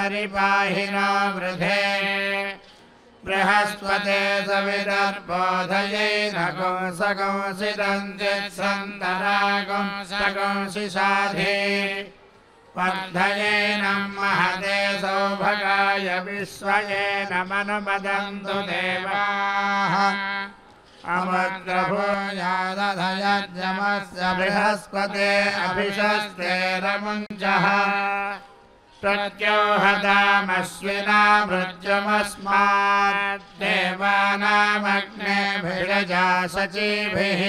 परिपाहिनो वृधे बृहस्पते सविदर्बोधयैरकंसकंसिदम् चित्सन्तराकंसकंसि साधे वर्धयेनम् महते सौभगाय विश्वयेन मनुमदन्तु देवाः। अमग्रभूयादधयजमस्य बृहस्पते अभिशस्ते रमुञ्चः प्रत्योहदामश्विना मृत्युमस्मात् देवानामग्नेभिरजा सचीभिः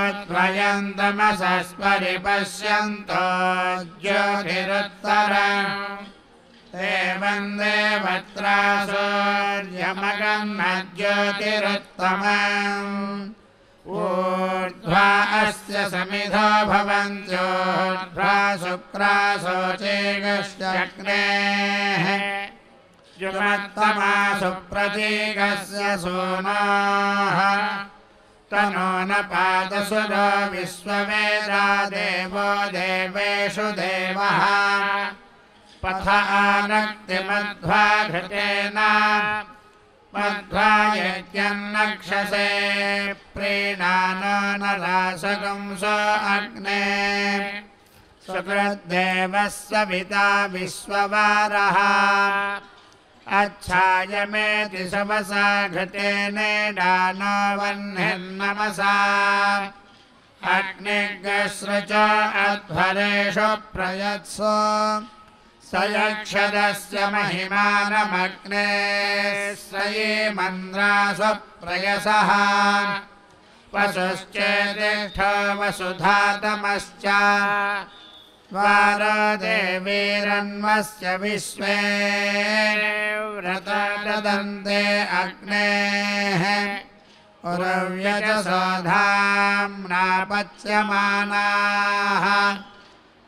उद्वयन्तमसस्परिपश्यन्तो ज्योतिरुत्तरम् ते वन्दे भद्रा सूर्यमगन्मज्योतिरुत्तमम् ऊर्ध्वा अस्य समिधो भवन्त्योर्ध्वा शुक्राशोचेगश्चक्रेः जुमत्तमा सुप्रतीकस्य सोनाः। तनो न पादसुरो विश्ववेदा देवो देवेषु देवः। पथ आनक्तिमध्वा घृतेन मध्वायज्ञन्नक्षसे प्रीणानो नरासगंस अग्ने। सुकृद्देवः सविता विश्ववारः। अच्छायमेति समसा घटेनेडानो वह्निर्नमसा अग्निग्रस्र च अध्वरेषु प्रयत्स। स यक्षदस्य महिमानमग्ने स्वये मन्द्रासु प्रयसः। वसुश्चेतिष्ठ वसुधातमश्च। द्वारदेवीरन्वस्य विश्वे व्रतदन्ते अग्नेः। उरव्यजसोधाम्नापच्यमानाः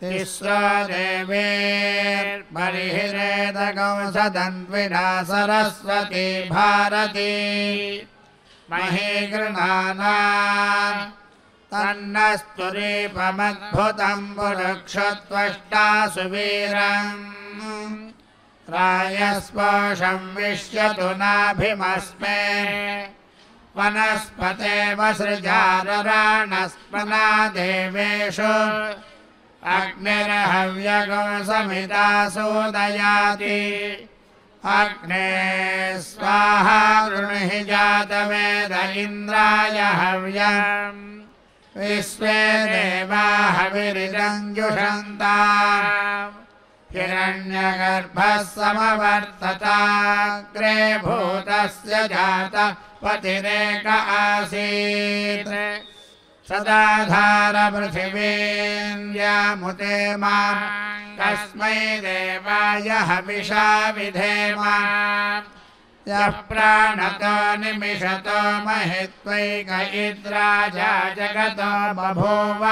तिस्रो देवेर्बर्हिरेदकंसदन्विना सरस्वती भारती। मही गृणाना तन्नस्तुरीपमद्भुतम् पुरुक्षत्वष्टा सुवीरम् रायस्पोषम् विश्यतु नाभिमस्मे। वनस्पते वसृजारराणस्पना देवेषु अग्निर्हव्यगो समिता सोदयाति अग्ने स्वाहा गृणहि जातवेद इन्द्राय हव्यम्। विश्वे देवा हविरिरञ्जुषन्ता हिरण्यगर्भः समवर्तताग्रे भूतस्य जात पतिरेक आसीत्। सदाधार पृथिवीन्द्यामुते माम् कस्मै देवाय हविषा विधेम यः प्राणतो निमिषतो महित्वैक इद्राजा जगतो बभूव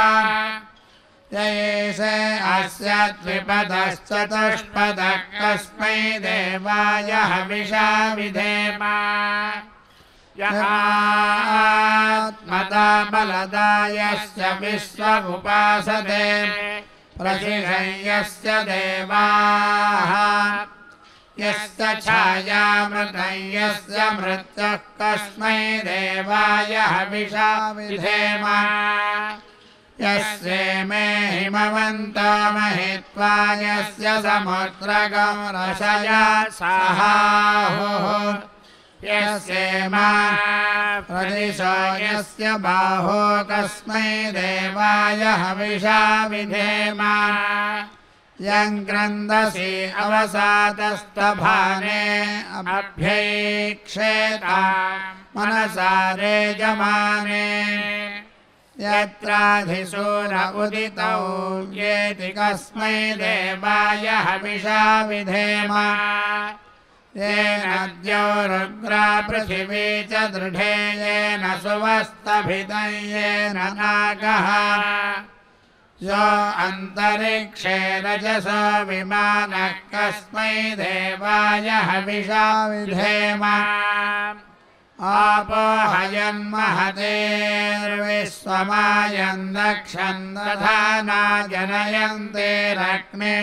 जयेशे अस्य द्विपदश्चतुष्पदः। कस्मै देवाय हविषा विधेम यहात्मता बलदायस्य विश्व उपासते प्रतिशय्यस्य देवाः। यस्य छायामृतं यस्य मृत्युः कस्मै देवाय हविषा विधेम। यस्य मे हिमवन्तो महित्वा यस्य समुद्रगं रसया साहाहुः प्रदिशो यस्य बाहो कस्मै देवाय हविषा विधेम यम् क्रन्दसि अवसातस्तभाने अभ्यैक्षेता मनसा रेजमाने। यत्राधिसूर उदितौ येति कस्मै देवाय हविषा विधेम येन द्यौरुग्रा पृथिवी च दृढे येन सुवस्तभितं येन नागः। यो अन्तरिक्षे रजस विमानः कस्मै देवाय हविषा विधेम। आपोहयन्महतेर्विश्वमायन् दक्षन् दधाना जनयन्तेरग्ने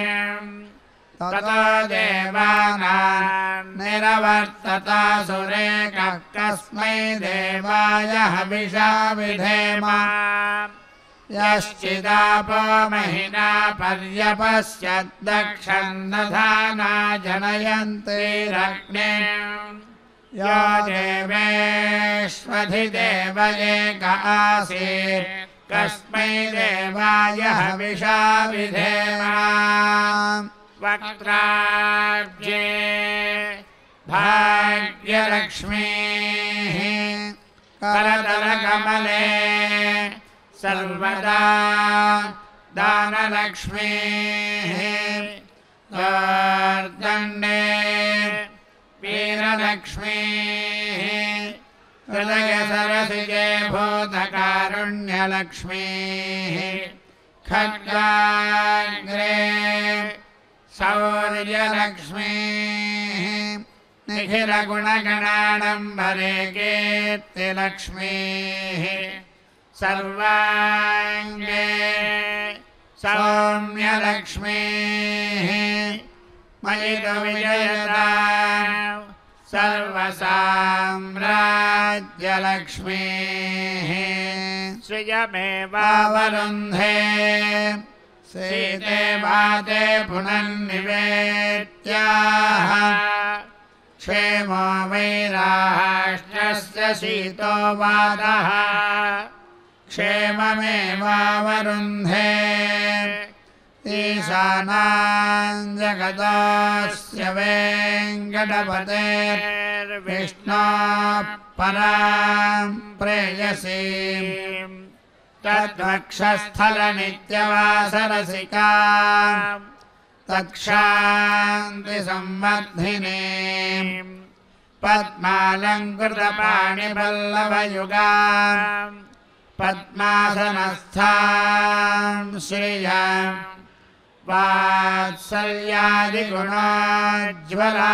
ततो देवानाम् निरवर्तता सुरेकः कस्मै देवाय हविषा विधेम। यश्चिदापो महिना पर्यपश्यद्दक्षन् दधाना जनयन्तेरग्ने यो देवेष्वधिदेव एक आसीत्। कस्मै देवाय हविषा विधेम। वक्त्राब्जे भाग्यलक्ष्मीः करतलकमले सर्वदा दानलक्ष्मीः दण्डे वीरलक्ष्मीः हृदयसरसिजे भूतकारुण्यलक्ष्मीः खड्गाग्रे सौर्यलक्ष्मीः। निखिलगुणगणाडम्बरे कीर्तिलक्ष्मीः सर्वाङ्गे सौम्यलक्ष्मीः। मयि तु विजयता। सर्वसाम्राज्यलक्ष्मीः। श्रियमेवावरुन्धे सीते वाते पुनर्निवेत्याः क्षेमो वैराष्ट्रस्य शीतो वादः। क्षेममेवावरुन्धे ईशानाञ्जगतस्य वेङ्कटपतेर्विष्णो परां प्रेयसीम् तद्वक्षस्थलनित्यवासरसिका। तत्क्षान्तिसंवर्धिनी पद्मालङ्कृतपाणिपल्लवयुगा। पद्मासनस्थां श्रिया। वात्सल्यादिगुणाज्वला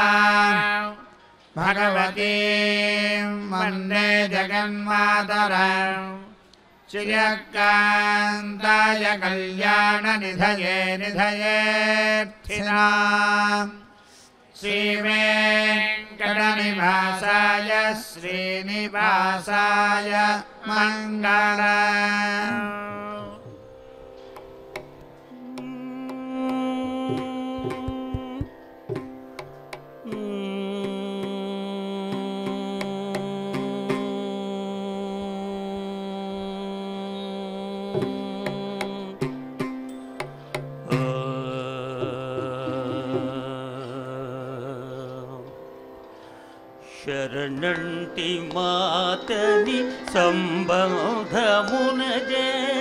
भगवती वंदे जगन्मातरम्। श्रियकान्ताय कल्याणनिधये निधयेऽर्थिना श्रीवेङ्कटनिवासाय श्रीनिवासाय मङ्गल శరణంటి మాతని సంబంధమున చేసి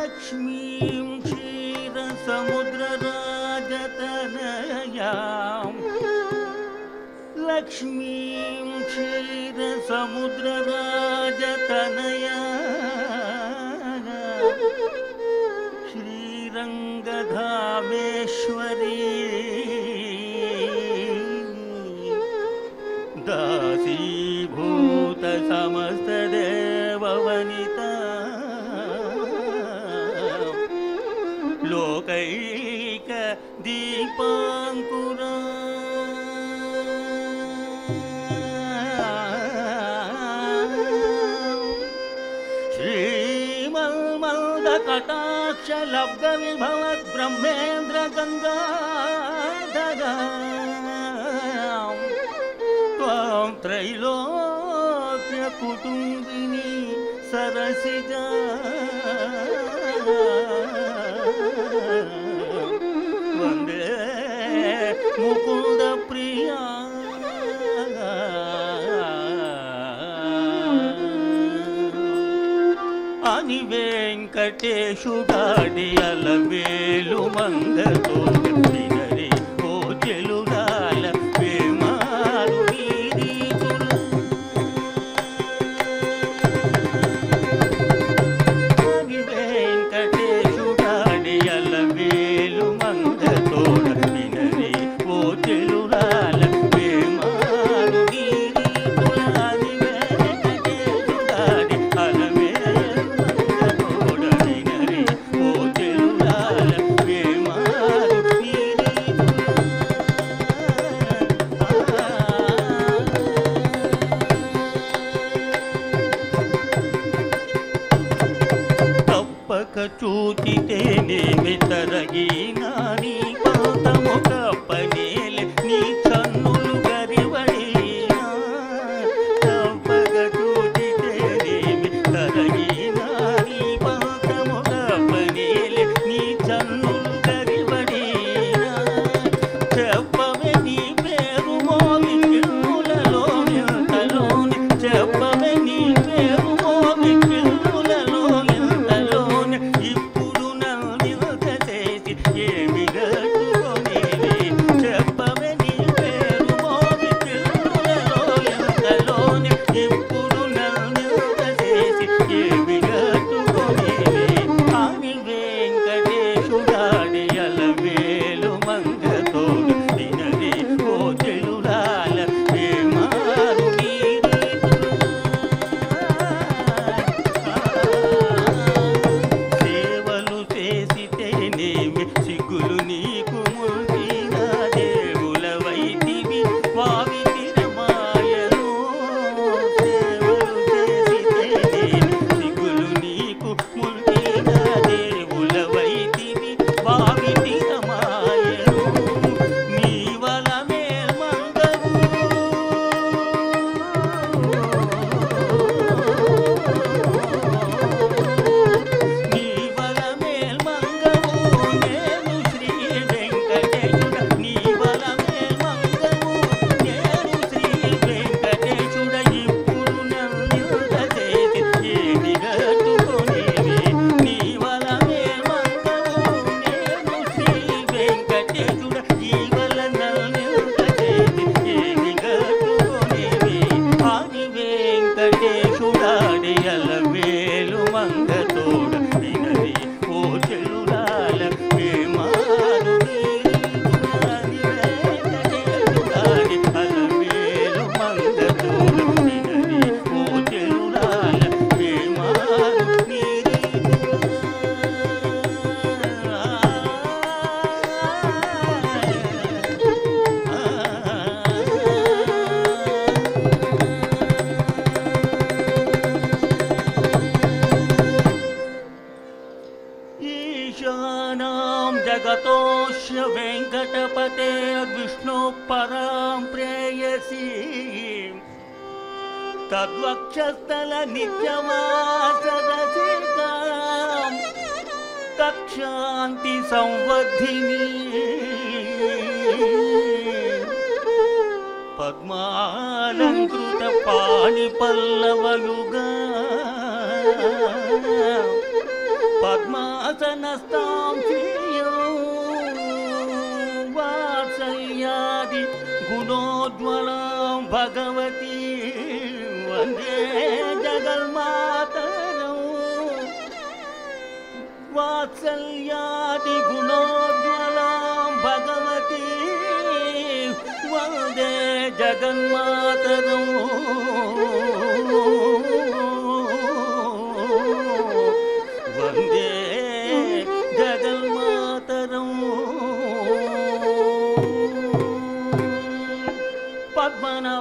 लक्ष्मीं क्षीर लक्ष्मीं क्षीरसमुद्रराजतनया श्रीरङ्गधामेश्वरी ब्रह्मेन्द्र गन्धर त्वां त्रैलोक्यकुटुम्बिनी सरसिज वन्दे मुकुन्द टे सुडि अलु मङ्ग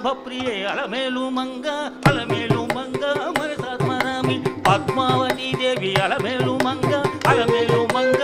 மோகப்பிரியே அலமேலும் மங்கா அலமேலும் மங்கா மனசாத்மராமி பத்மாவதி தேவி அலமேலும் மங்கா அலமேலும் மங்கா